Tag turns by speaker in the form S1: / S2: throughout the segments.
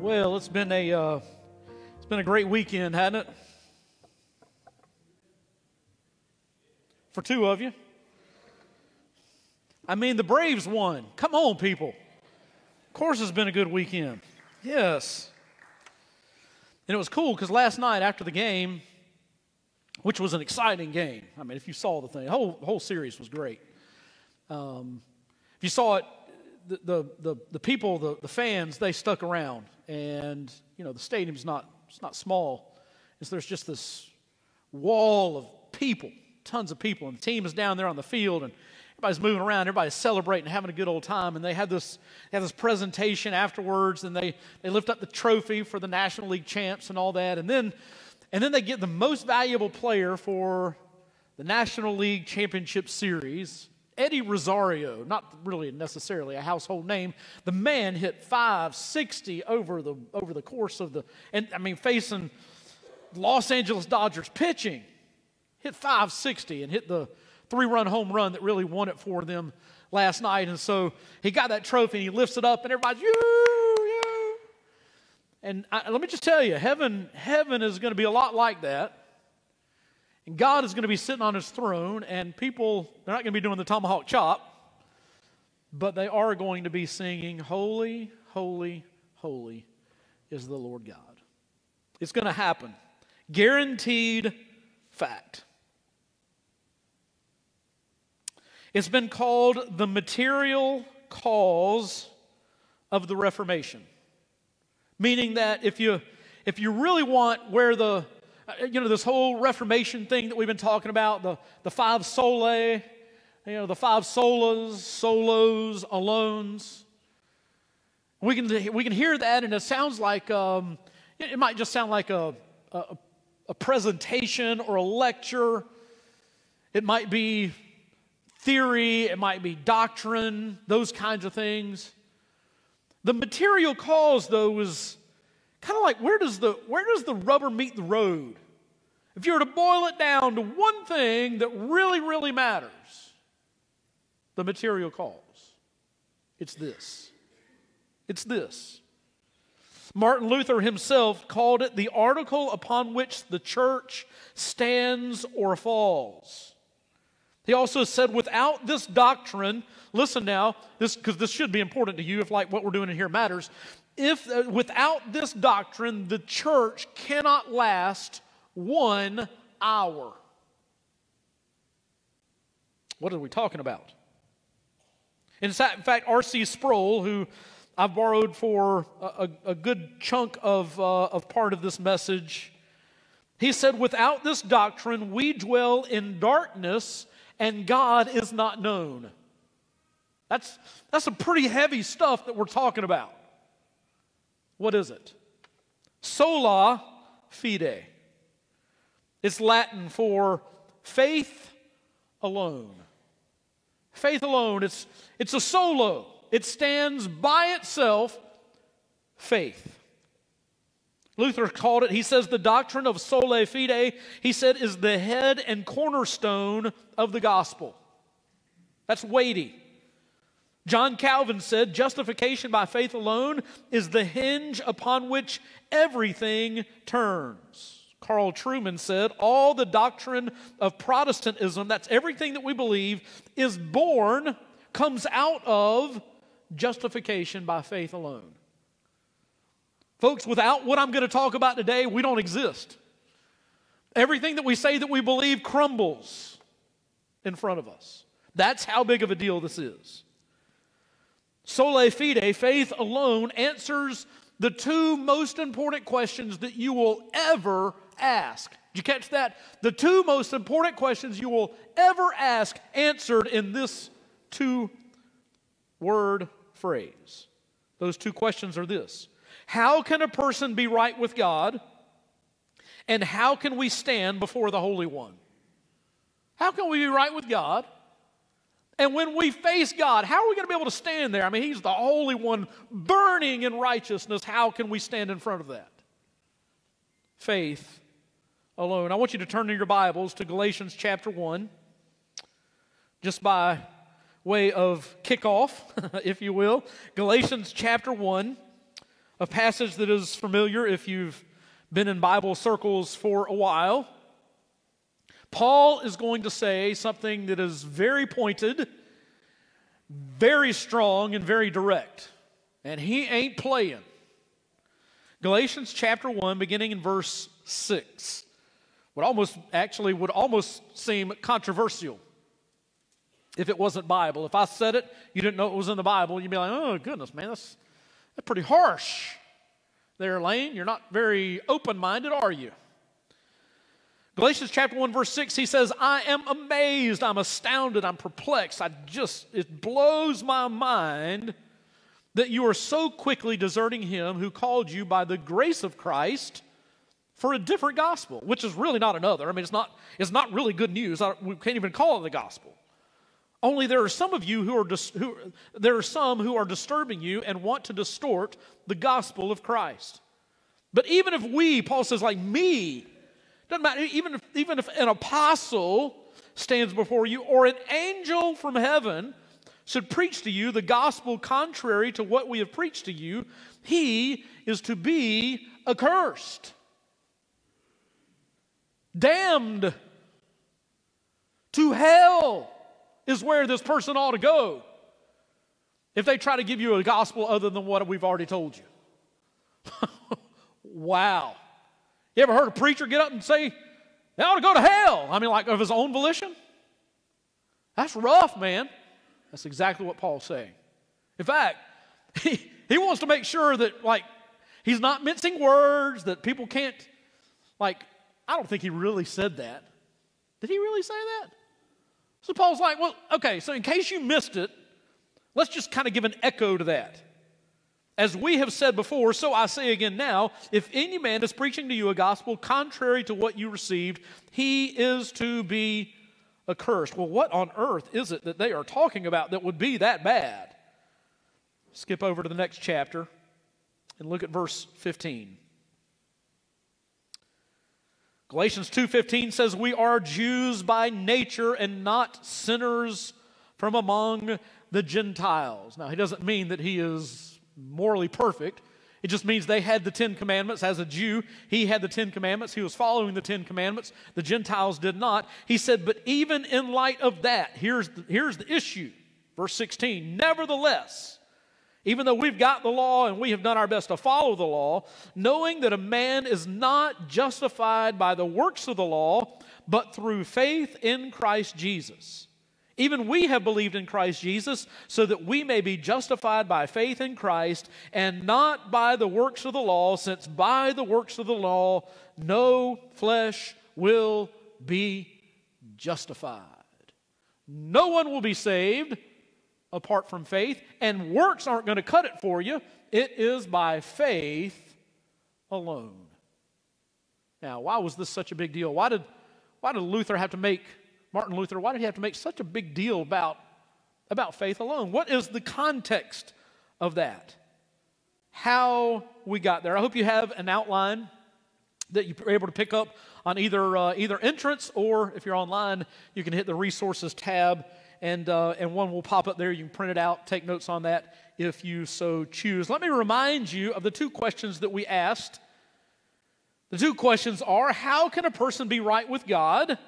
S1: Well, it's been a uh, it's been a great weekend, hasn't it? For two of you. I mean, the Braves won. Come on, people. Of course, it's been a good weekend. Yes. And it was cool because last night after the game, which was an exciting game. I mean, if you saw the thing, the whole whole series was great. Um, if you saw it, the, the, the, people, the, the fans, they stuck around. And, you know, the stadium's not, it's not small. It's, there's just this wall of people, tons of people. And the team is down there on the field, and everybody's moving around, everybody's celebrating, having a good old time. And they had this, they had this presentation afterwards, and they, they lift up the trophy for the National League champs and all that. And then, and then they get the most valuable player for the National League Championship Series Eddie Rosario, not really necessarily a household name, the man hit 560 over the, over the course of the, and I mean, facing Los Angeles Dodgers pitching, hit 560 and hit the three run home run that really won it for them last night. And so he got that trophy and he lifts it up, and everybody's, you. And I, let me just tell you, heaven, heaven is going to be a lot like that. And God is going to be sitting on his throne, and people, they're not going to be doing the tomahawk chop, but they are going to be singing, Holy, Holy, Holy is the Lord God. It's going to happen. Guaranteed fact. It's been called the material cause of the Reformation. Meaning that if you if you really want where the you know, this whole Reformation thing that we've been talking about, the, the five solae, you know, the five solas, solos, alones. We can, we can hear that, and it sounds like, um, it might just sound like a, a, a presentation or a lecture. It might be theory, it might be doctrine, those kinds of things. The material cause, though, is kind of like where does the where does the rubber meet the road? If you were to boil it down to one thing that really, really matters, the material cause, it's this. It's this. Martin Luther himself called it the article upon which the church stands or falls. He also said, without this doctrine, listen now, this because this should be important to you if like what we're doing in here matters if uh, without this doctrine, the church cannot last one hour. What are we talking about? In fact, R.C. Sproul, who I've borrowed for a, a good chunk of, uh, of part of this message, he said, Without this doctrine, we dwell in darkness and God is not known. That's, that's some pretty heavy stuff that we're talking about. What is it? Sola fide. It's Latin for faith alone. Faith alone. It's, it's a solo, it stands by itself, faith. Luther called it, he says, the doctrine of sola fide, he said, is the head and cornerstone of the gospel. That's weighty. John Calvin said, justification by faith alone is the hinge upon which everything turns. Carl Trueman said, all the doctrine of Protestantism, that's everything that we believe, is born, comes out of justification by faith alone. Folks, without what I'm going to talk about today, we don't exist. Everything that we say that we believe crumbles in front of us. That's how big of a deal this is. Sola fide, faith alone, answers the two most important questions that you will ever ask. Did you catch that? The two most important questions you will ever ask answered in this two word phrase. Those two questions are this How can a person be right with God? And how can we stand before the Holy One? How can we be right with God? And when we face God, how are we going to be able to stand there? I mean, He's the Holy One burning in righteousness. How can we stand in front of that? Faith alone. I want you to turn in your Bibles to Galatians chapter 1, just by way of kickoff, if you will. Galatians chapter 1. a passage that is familiar if you've been in Bible circles for a while. Paul is going to say something that is very pointed, very strong, and very direct. And he ain't playing. Galatians chapter 1, beginning in verse 6, would almost actually would almost seem controversial if it wasn't Bible. If I said it, you didn't know it was in the Bible, you'd be like, oh, goodness, man, that's, that's pretty harsh. There, Lane, you're not very open minded, are you? Galatians chapter 1, verse 6, he says, I am amazed, I'm astounded, I'm perplexed. I just, it blows my mind that you are so quickly deserting him who called you by the grace of Christ for a different gospel, which is really not another. I mean, it's not, it's not really good news. we can't even call it the gospel. Only there are some of you who are dis- who, there are some who are disturbing you and want to distort the gospel of Christ. But even if we, Paul says, like me, doesn't matter, even if, even if an apostle stands before you or an angel from heaven should preach to you the gospel contrary to what we have preached to you, he is to be accursed, damned to hell is where this person ought to go if they try to give you a gospel other than what we've already told you. wow. You ever heard a preacher get up and say, they ought to go to hell? I mean, like of his own volition? That's rough, man. That's exactly what Paul's saying. In fact, he, he wants to make sure that, like, he's not mincing words, that people can't, like, I don't think he really said that. Did he really say that? So Paul's like, well, okay, so in case you missed it, let's just kind of give an echo to that. As we have said before, so I say again now if any man is preaching to you a gospel contrary to what you received, he is to be accursed. Well, what on earth is it that they are talking about that would be that bad? Skip over to the next chapter and look at verse 15. Galatians 2:15 says we are Jews by nature and not sinners from among the Gentiles. Now, he doesn't mean that he is morally perfect. It just means they had the Ten Commandments. As a Jew, he had the Ten Commandments. He was following the Ten Commandments. The Gentiles did not. He said, but even in light of that, here's the, here's the issue. Verse 16, nevertheless, even though we've got the law and we have done our best to follow the law, knowing that a man is not justified by the works of the law, but through faith in Christ Jesus. Even we have believed in Christ Jesus so that we may be justified by faith in Christ and not by the works of the law, since by the works of the law no flesh will be justified. No one will be saved apart from faith, and works aren't going to cut it for you. It is by faith alone. Now, why was this such a big deal? Why did, why did Luther have to make, Martin Luther, why did he have to make such a big deal about, about faith alone? What is the context of that? How we got there. I hope you have an outline that you're able to pick up on either, uh, either entrance or if you're online, you can hit the resources tab and, uh, and one will pop up there. You can print it out, take notes on that if you so choose. Let me remind you of the two questions that we asked. The two questions are How can a person be right with God?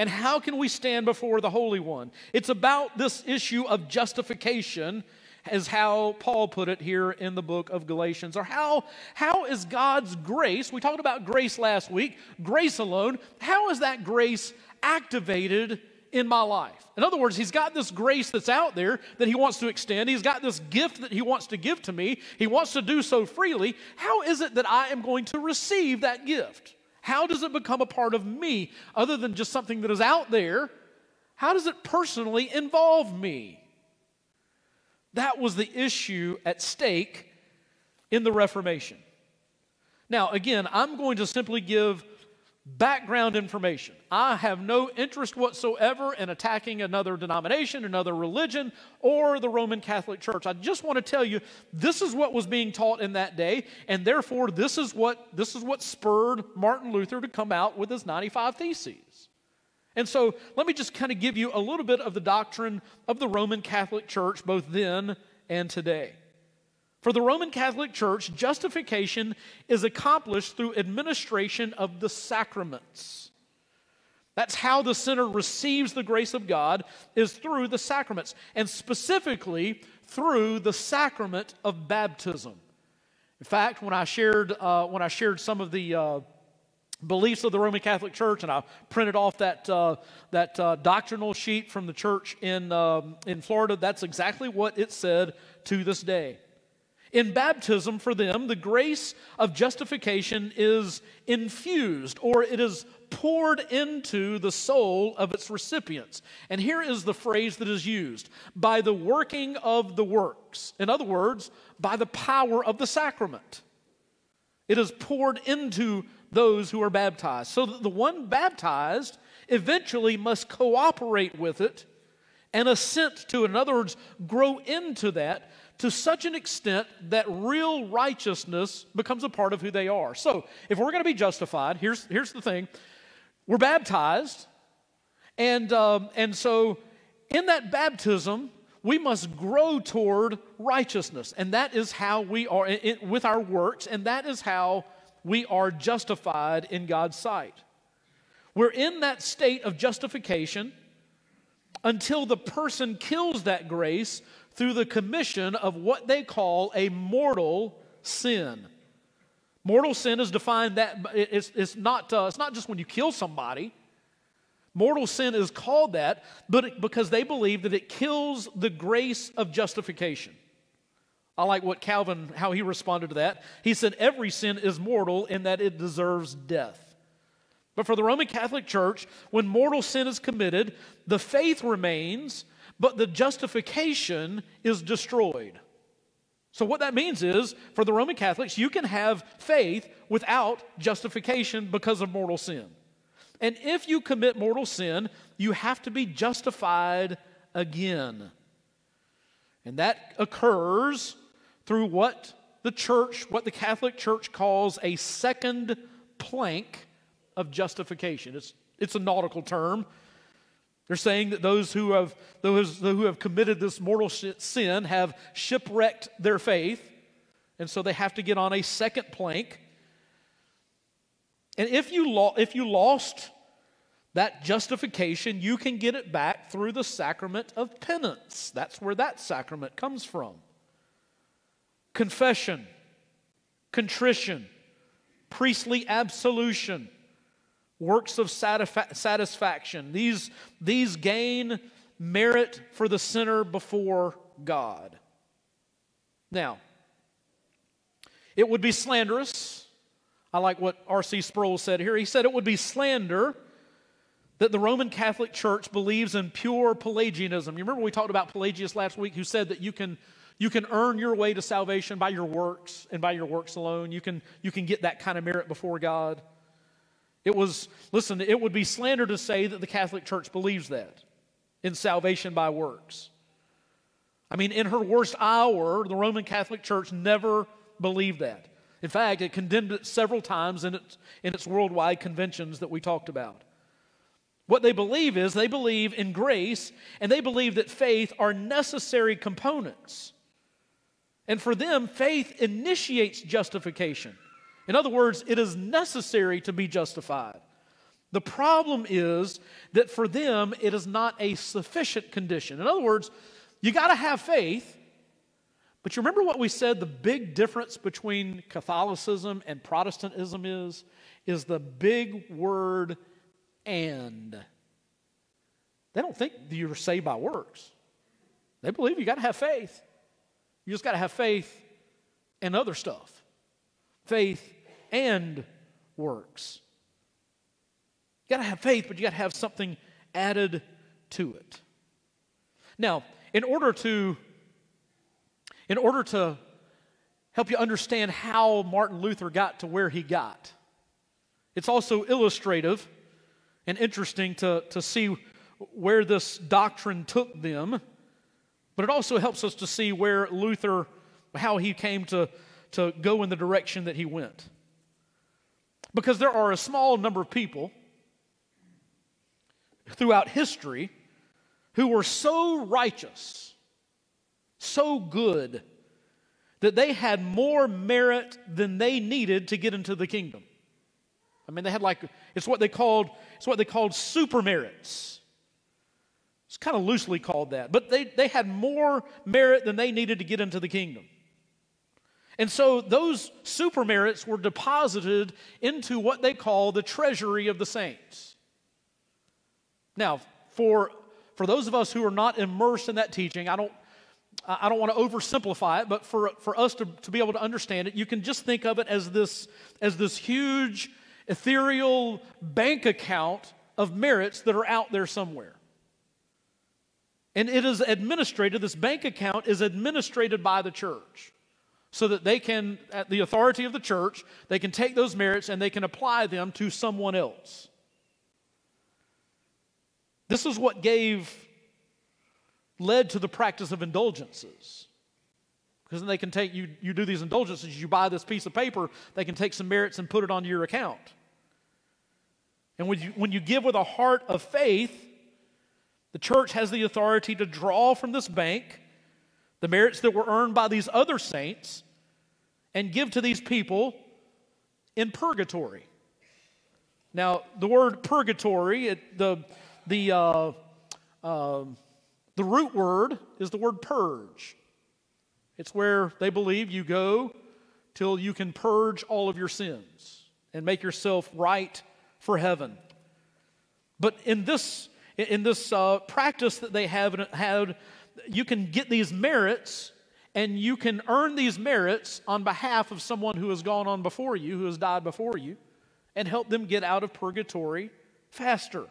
S1: And how can we stand before the Holy One? It's about this issue of justification, as how Paul put it here in the book of Galatians. Or how, how is God's grace, we talked about grace last week, grace alone, how is that grace activated in my life. In other words, He's got this grace that's out there that He wants to extend. He's got this gift that He wants to give to me. He wants to do so freely. How is it that I am going to receive that gift? How does it become a part of me other than just something that is out there? How does it personally involve me? That was the issue at stake in the Reformation. Now, again, I'm going to simply give background information. I have no interest whatsoever in attacking another denomination, another religion, or the Roman Catholic Church. I just want to tell you this is what was being taught in that day, and therefore this is what this is what spurred Martin Luther to come out with his 95 Theses. And so let me just kind of give you a little bit of the doctrine of the Roman Catholic Church both then and today. For the Roman Catholic Church, justification is accomplished through administration of the sacraments. That's how the sinner receives the grace of God is through the sacraments, and specifically through the sacrament of baptism. In fact, when I shared uh, when I shared some of the uh, beliefs of the Roman Catholic Church, and I printed off that uh, that uh, doctrinal sheet from the church in um, in Florida, that's exactly what it said to this day. In baptism, for them, the grace of justification is infused or it is poured into the soul of its recipients. And here is the phrase that is used by the working of the works. In other words, by the power of the sacrament. It is poured into those who are baptized. So that the one baptized eventually must cooperate with it and assent to it. In other words, grow into that to such an extent that real righteousness becomes a part of who they are. So, if we're going to be justified, here's, here's the thing we're baptized, and, um, and so in that baptism, we must grow toward righteousness. And that is how we are with our works, and that is how we are justified in God's sight. We're in that state of justification until the person kills that grace through the commission of what they call a mortal sin. Mortal sin is defined that it's, it's, not, uh, it's not just when you kill somebody. Mortal sin is called that but it, because they believe that it kills the grace of justification. I like what Calvin, how he responded to that. He said, Every sin is mortal in that it deserves death. But for the Roman Catholic Church, when mortal sin is committed, the faith remains, but the justification is destroyed. So, what that means is, for the Roman Catholics, you can have faith without justification because of mortal sin. And if you commit mortal sin, you have to be justified again. And that occurs through what the church, what the Catholic Church calls a second plank of justification. It's, it's a nautical term. They're saying that those who have, those who have committed this mortal sin have shipwrecked their faith, and so they have to get on a second plank. And if you, lo- if you lost that justification, you can get it back through the sacrament of penance. That's where that sacrament comes from. Confession, contrition, priestly absolution works of satisfaction. These, these gain merit for the sinner before God. Now, it would be slanderous. I like what R.C. Sproul said here. He said it would be slander that the Roman Catholic Church believes in pure Pelagianism. You remember we talked about Pelagius last week, who said that you can, you can earn your way to salvation by your works and by your works alone. You can, you can get that kind of merit before God. It was, listen, it would be slander to say that the Catholic Church believes that in salvation by works. I mean, in her worst hour, the Roman Catholic Church never believed that. In fact, it condemned it several times in its, in its worldwide conventions that we talked about. What they believe is they believe in grace and they believe that faith are necessary components. And for them, faith initiates justification. In other words, it is necessary to be justified. The problem is that for them, it is not a sufficient condition. In other words, you got to have faith, but you remember what we said the big difference between Catholicism and Protestantism is? Is the big word and. They don't think you're saved by works. They believe you got to have faith. You just got to have faith and other stuff. Faith and works. You got to have faith, but you got to have something added to it. Now, in order to in order to help you understand how Martin Luther got to where he got, it's also illustrative and interesting to, to see where this doctrine took them, but it also helps us to see where Luther, how he came to, to go in the direction that he went. Because there are a small number of people throughout history who were so righteous, so good, that they had more merit than they needed to get into the kingdom. I mean, they had like, it's what they called, it's what they called super merits. It's kind of loosely called that. But they, they had more merit than they needed to get into the kingdom. And so those super merits were deposited into what they call the treasury of the saints. Now, for, for those of us who are not immersed in that teaching, I don't, I don't want to oversimplify it, but for, for us to, to be able to understand it, you can just think of it as this, as this huge ethereal bank account of merits that are out there somewhere. And it is administrated, this bank account is administrated by the church so that they can, at the authority of the church, they can take those merits and they can apply them to someone else. This is what gave, led to the practice of indulgences. Because then they can take, you, you do these indulgences, you buy this piece of paper, they can take some merits and put it on your account. And when you, when you give with a heart of faith, the church has the authority to draw from this bank the merits that were earned by these other saints and give to these people in purgatory. Now, the word purgatory, it, the, the, uh, uh, the root word is the word purge. It's where they believe you go till you can purge all of your sins and make yourself right for heaven. But in this, in this uh, practice that they have had, you can get these merits and you can earn these merits on behalf of someone who has gone on before you, who has died before you, and help them get out of purgatory faster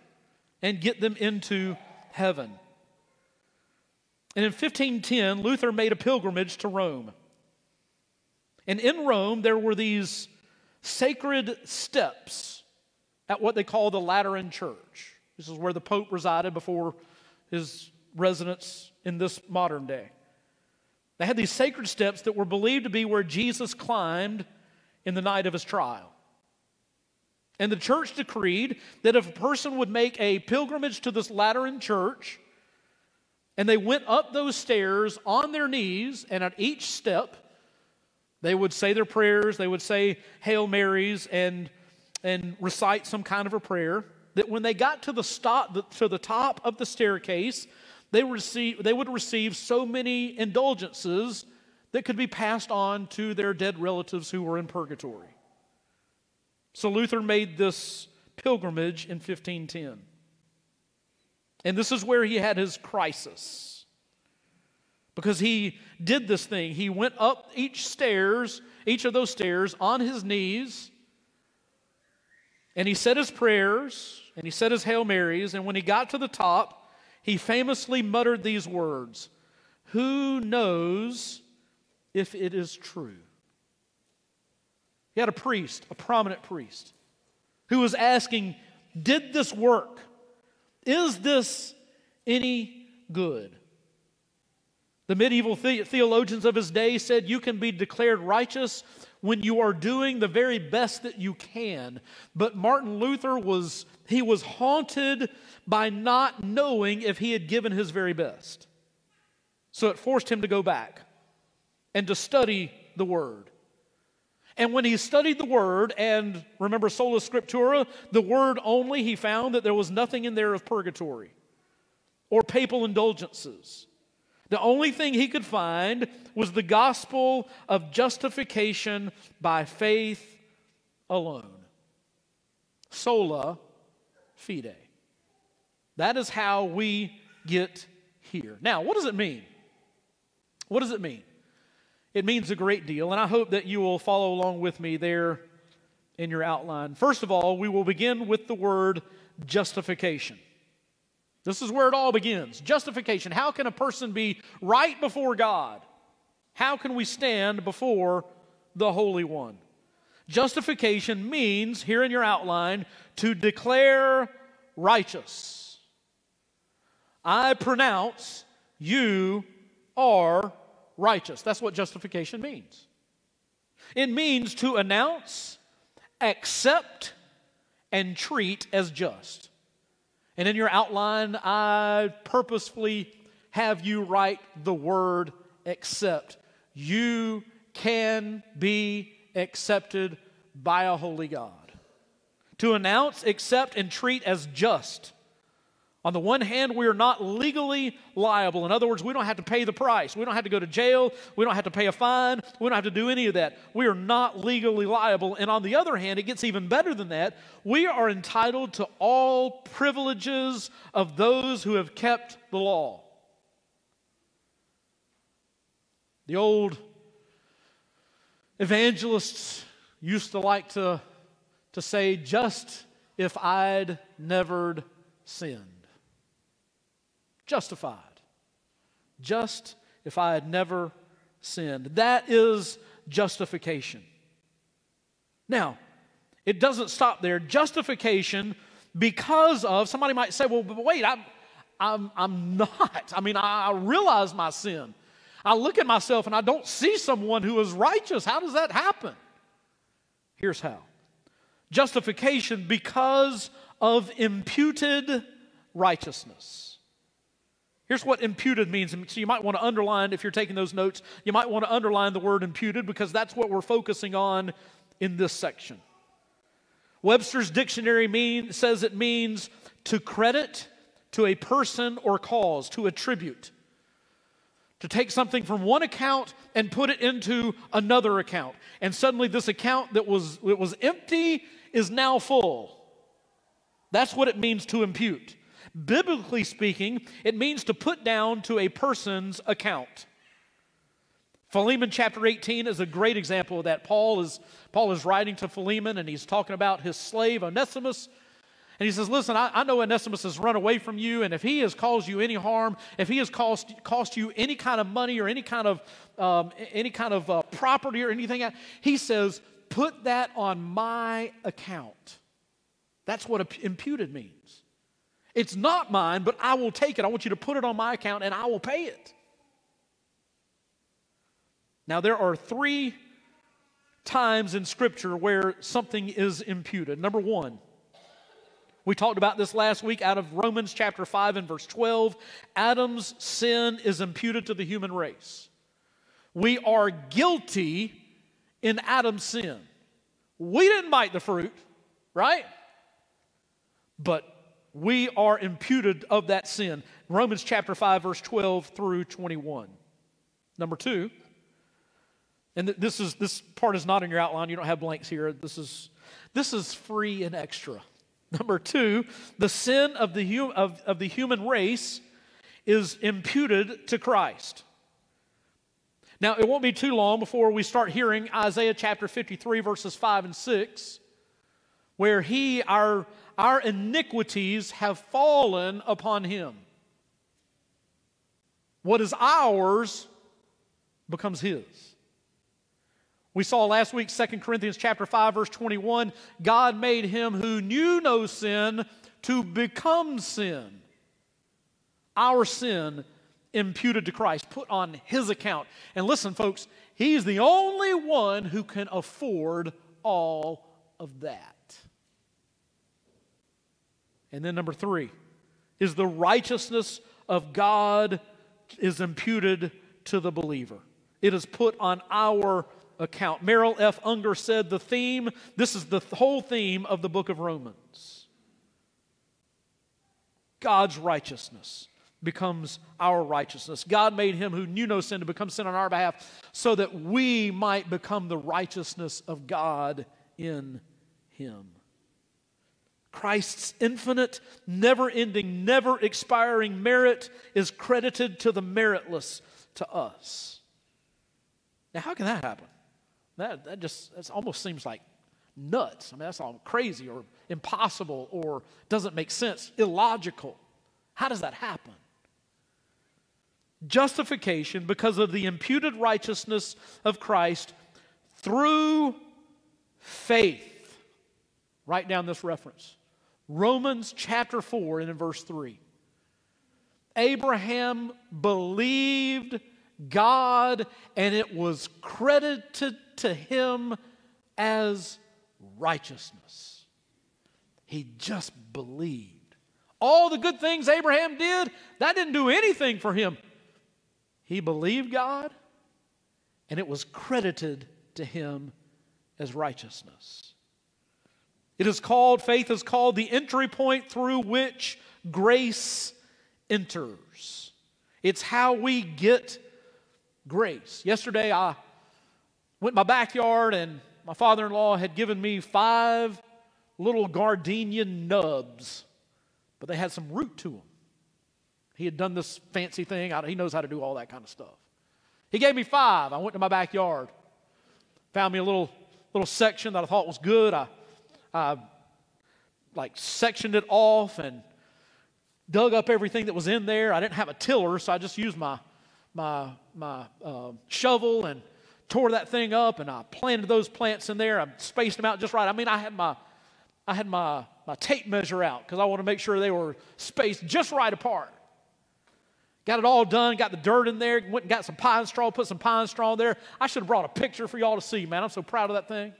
S1: and get them into heaven. And in 1510, Luther made a pilgrimage to Rome. And in Rome, there were these sacred steps at what they call the Lateran Church. This is where the Pope resided before his residence in this modern day. They had these sacred steps that were believed to be where Jesus climbed in the night of his trial. And the church decreed that if a person would make a pilgrimage to this Lateran church, and they went up those stairs on their knees, and at each step, they would say their prayers, they would say Hail Marys, and and recite some kind of a prayer, that when they got to the, stop, to the top of the staircase, they, receive, they would receive so many indulgences that could be passed on to their dead relatives who were in purgatory. So Luther made this pilgrimage in 1510. And this is where he had his crisis. Because he did this thing. He went up each stairs, each of those stairs, on his knees and he said his prayers and he said his Hail Marys. And when he got to the top, he famously muttered these words Who knows if it is true? He had a priest, a prominent priest, who was asking, Did this work? Is this any good? The medieval the- theologians of his day said you can be declared righteous when you are doing the very best that you can. But Martin Luther was he was haunted by not knowing if he had given his very best. So it forced him to go back and to study the word. And when he studied the word and remember sola scriptura, the word only, he found that there was nothing in there of purgatory or papal indulgences the only thing he could find was the gospel of justification by faith alone. Sola fide. That is how we get here. Now, what does it mean? What does it mean? It means a great deal, and I hope that you will follow along with me there in your outline. First of all, we will begin with the word justification. This is where it all begins justification. How can a person be right before God? How can we stand before the Holy One? Justification means, here in your outline, to declare righteous. I pronounce you are righteous. That's what justification means. It means to announce, accept, and treat as just. And in your outline, I purposefully have you write the word accept. You can be accepted by a holy God. To announce, accept, and treat as just on the one hand, we are not legally liable. In other words, we don't have to pay the price. We don't have to go to jail. We don't have to pay a fine. We don't have to do any of that. We are not legally liable. And on the other hand, it gets even better than that. We are entitled to all privileges of those who have kept the law. The old evangelists used to like to, to say, just if I'd never sinned justified. Just if I had never sinned. That is justification. Now, it doesn't stop there. Justification because of, somebody might say, well, but wait, I'm, I'm, I'm not. I mean, I, I realize my sin. I look at myself and I don't see someone who is righteous. How does that happen? Here's how justification because of imputed righteousness. Here's what imputed means. So you might want to underline, if you're taking those notes, you might want to underline the word imputed because that's what we're focusing on in this section. Webster's dictionary mean, says it means to credit to a person or cause, to attribute. To take something from one account and put it into another account. And suddenly this account that was, it was empty is now full. That's what it means to impute. Biblically speaking, it means to put down to a person's account. Philemon chapter 18 is a great example of that. Paul is, Paul is writing to Philemon and he's talking about his slave Onesimus. And he says, Listen, I, I, know Onesimus has run away from you, and if he has caused you any harm, if he has cost, cost you any kind of money or any kind of, um, any kind of uh, property or anything, he says, Put that on my account. That's what imputed means. It's not mine, but I will take it. I want you to put it on my account and I will pay it. Now, there are three times in Scripture where something is imputed. Number one, we talked about this last week out of Romans chapter 5 and verse 12. Adam's sin is imputed to the human race. We are guilty in Adam's sin. We didn't bite the fruit, right? But we are imputed of that sin. Romans chapter 5, verse 12 through 21. Number two, and this is this part is not in your outline. You don't have blanks here. This is this is free and extra. Number two, the sin of the, hum, of, of the human race is imputed to Christ. Now, it won't be too long before we start hearing Isaiah chapter 53, verses 5 and 6, where he, our, our iniquities have fallen upon him. What is ours becomes his. We saw last week 2 Corinthians chapter 5 verse 21, God made him who knew no sin to become sin. Our sin imputed to Christ, put on his account. And listen folks, he's the only one who can afford all of that. And then number three is the righteousness of God is imputed to the believer. It is put on our account. Merrill F. Unger said the theme, this is the whole theme of the book of Romans. God's righteousness becomes our righteousness. God made him who knew no sin to become sin on our behalf so that we might become the righteousness of God in him. Christ's infinite, never ending, never expiring merit is credited to the meritless to us. Now, how can that happen? That, that just that almost seems like nuts. I mean, that's all crazy or impossible or doesn't make sense, illogical. How does that happen? Justification because of the imputed righteousness of Christ through faith. Write down this reference Romans chapter 4 and in verse 3. Abraham believed God and it was credited to him as righteousness. He just believed. All the good things Abraham did, that didn't do anything for him. He believed God and it was credited to him as righteousness. It is called, faith is called the entry point through which grace enters. It's how we get grace. Yesterday, I went in my backyard, and my father in law had given me five little gardenia nubs, but they had some root to them. He had done this fancy thing, he knows how to do all that kind of stuff. He gave me five. I went to my backyard, found me a little, little section that I thought was good. I, I like sectioned it off and dug up everything that was in there. I didn't have a tiller, so I just used my, my, my uh, shovel and tore that thing up and I planted those plants in there. I spaced them out just right. I mean, I had my, I had my, my tape measure out because I want to make sure they were spaced just right apart. Got it all done, got the dirt in there, went and got some pine straw, put some pine straw there. I should have brought a picture for y'all to see, man. I'm so proud of that thing.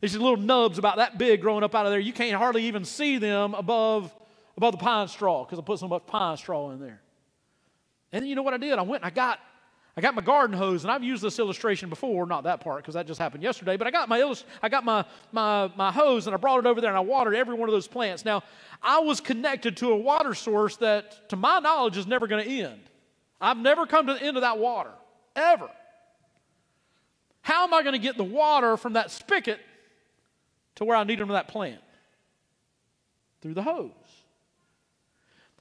S1: These little nubs about that big growing up out of there. You can't hardly even see them above, above the pine straw because I put so much pine straw in there. And you know what I did? I went and I got I got my garden hose, and I've used this illustration before, not that part because that just happened yesterday, but I got, my, I got my, my, my hose and I brought it over there and I watered every one of those plants. Now, I was connected to a water source that, to my knowledge, is never going to end. I've never come to the end of that water, ever. How am I going to get the water from that spigot to where I need them to that plant? Through the hose.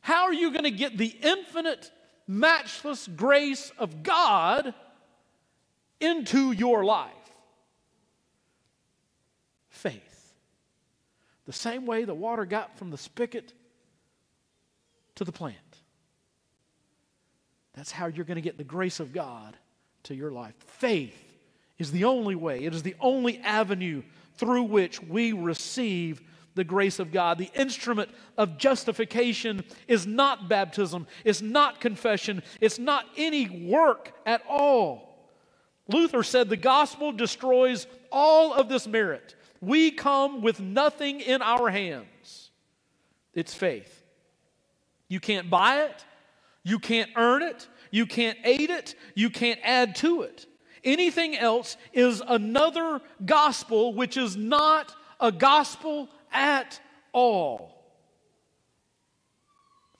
S1: How are you going to get the infinite matchless grace of God into your life? Faith. The same way the water got from the spigot to the plant. That's how you're going to get the grace of God to your life. Faith is the only way, it is the only avenue through which we receive the grace of God. The instrument of justification is not baptism, it's not confession, it's not any work at all. Luther said the gospel destroys all of this merit. We come with nothing in our hands. It's faith. You can't buy it, you can't earn it, you can't aid it, you can't add to it. Anything else is another gospel which is not a gospel at all.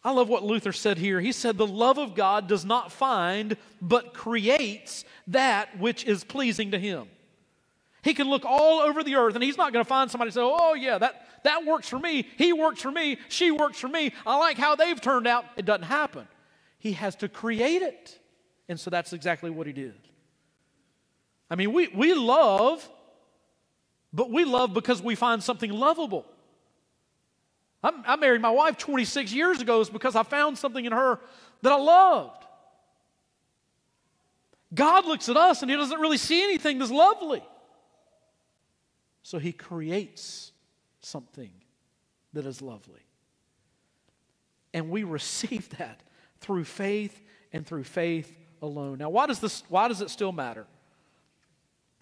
S1: I love what Luther said here. He said, The love of God does not find, but creates that which is pleasing to Him. He can look all over the earth and He's not going to find somebody say, Oh, yeah, that, that works for me. He works for me. She works for me. I like how they've turned out. It doesn't happen. He has to create it. And so that's exactly what He did. I mean, we, we love but we love because we find something lovable. I'm, I married my wife 26 years ago is because I found something in her that I loved. God looks at us and He doesn't really see anything that's lovely. So He creates something that is lovely. And we receive that through faith and through faith alone. Now, why does, this, why does it still matter?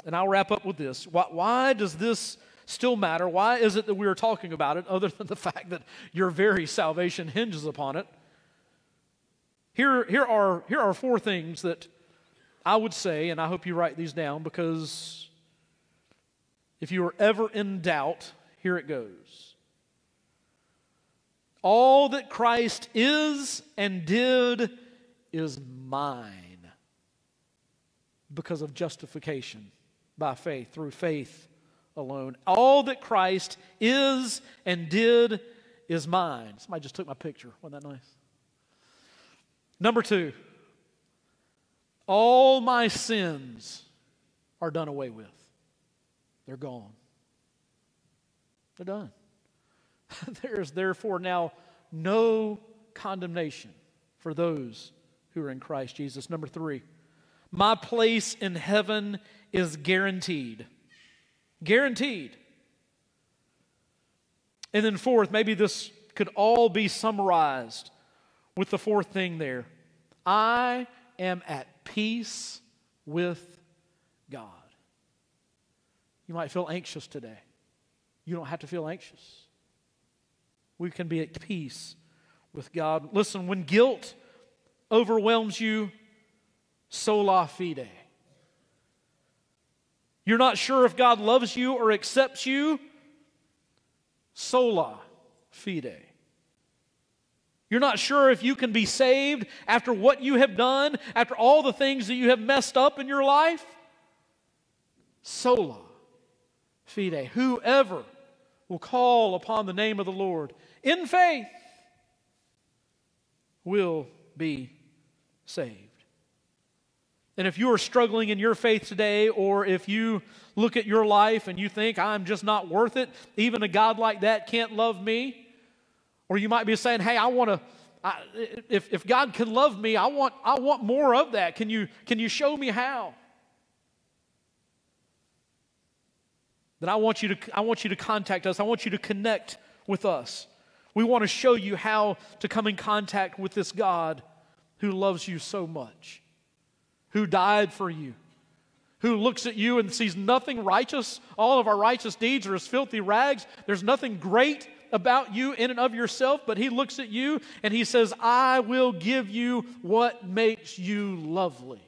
S1: And I'll wrap up with this. Why, why, does this still matter? Why is it that we are talking about it, other than the fact that your very salvation hinges upon it? Here, here, are, here are four things that I would say, and I hope you write these down because if you are ever in doubt, here it goes. All that Christ is and did is mine because of justification by faith, through faith alone. All that Christ is and did is mine. Somebody just took my picture. Wasn't that nice? Number two, all my sins are done away with. They're gone. They're done. there is therefore now no condemnation for those who are in Christ Jesus. Number three, my place in heaven is guaranteed. Guaranteed. And then, fourth, maybe this could all be summarized with the fourth thing there I am at peace with God. You might feel anxious today. You don't have to feel anxious. We can be at peace with God. Listen, when guilt overwhelms you, sola fide. You're not sure if God loves you or accepts you? Sola fide. You're not sure if you can be saved after what you have done, after all the things that you have messed up in your life? Sola fide. Whoever will call upon the name of the Lord in faith will be saved. And if you are struggling in your faith today, or if you look at your life and you think, I'm just not worth it, even a God like that can't love me, or you might be saying, Hey, I want to. if, if God can love me, I want, I want more of that. Can you, can you show me how? Then I want, you to, I want you to contact us. I want you to connect with us. We want to show you how to come in contact with this God who loves you so much who died for you, who looks at you and sees nothing righteous. All of our righteous deeds are as filthy rags. There's nothing great about you in and of yourself, but he looks at you and he says, I will give you what makes you lovely.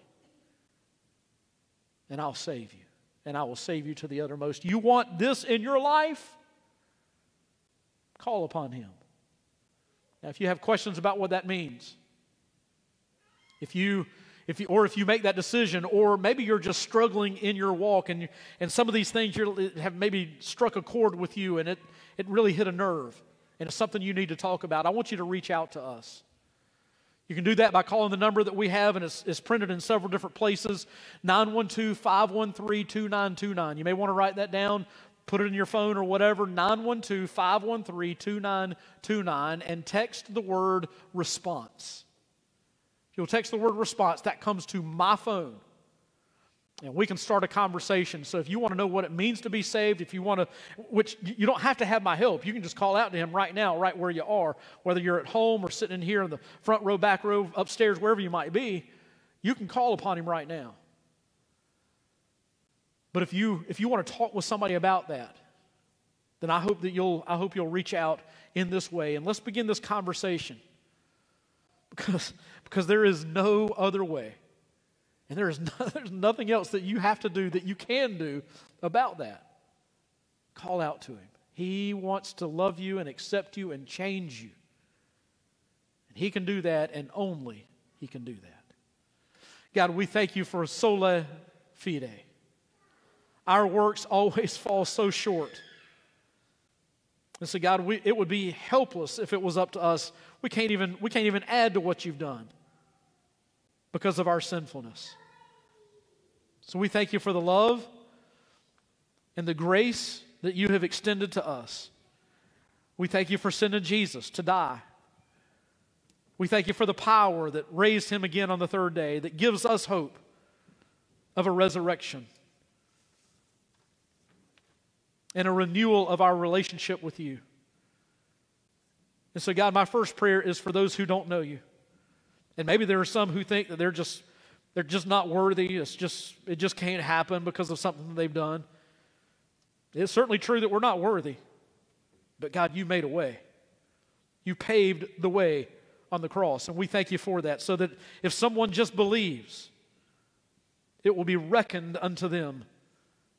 S1: And I'll save you. And I will save you to the uttermost. You want this in your life? Call upon him. Now, if you have questions about what that means, if you if you, or if you make that decision, or maybe you're just struggling in your walk and, and some of these things have maybe struck a chord with you and it, it really hit a nerve and it's something you need to talk about, I want you to reach out to us. You can do that by calling the number that we have, and it's, it's printed in several different places 912 513 2929. You may want to write that down, put it in your phone or whatever 912 513 2929, and text the word response. You'll text the word response, that comes to my phone. And we can start a conversation. So if you want to know what it means to be saved, if you want to, which you don't have to have my help, you can just call out to him right now, right where you are, whether you're at home or sitting in here in the front row, back row, upstairs, wherever you might be, you can call upon him right now. But if you if you want to talk with somebody about that, then I hope that you'll I hope you'll reach out in this way and let's begin this conversation. Because because there is no other way. And there is no, there's nothing else that you have to do that you can do about that. Call out to Him. He wants to love you and accept you and change you. And He can do that, and only He can do that. God, we thank you for sola fide. Our works always fall so short. And so, God, we, it would be helpless if it was up to us. We can't even, we can't even add to what you've done because of our sinfulness. So we thank you for the love and the grace that you have extended to us. We thank you for sending Jesus to die. We thank you for the power that raised him again on the third day, that gives us hope of a resurrection and a renewal of our relationship with you. And so, God, my first prayer is for those who don't know you. And maybe there are some who think that they're just they're just not worthy. It's just it just can't happen because of something they've done. It's certainly true that we're not worthy. But God, you made a way. You paved the way on the cross, and we thank you for that. So that if someone just believes, it will be reckoned unto them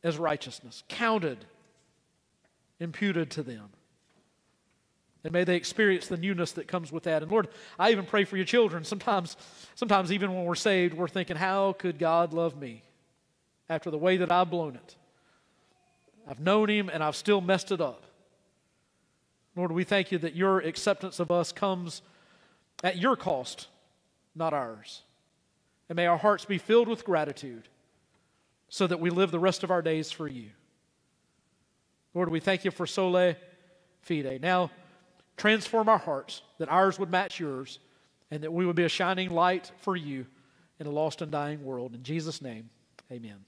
S1: as righteousness, counted, imputed to them. And may they experience the newness that comes with that. And Lord, I even pray for your children. Sometimes, sometimes even when we're saved, we're thinking, how could God love me after the way that I've blown it? I've known him and I've still messed it up. Lord, we thank you that your acceptance of us comes at your cost, not ours. And may our hearts be filled with gratitude so that we live the rest of our days for you. Lord, we thank you for Sola Fide. Now, Transform our hearts that ours would match yours and that we would be a shining light for you in a lost and dying world. In Jesus' name, amen.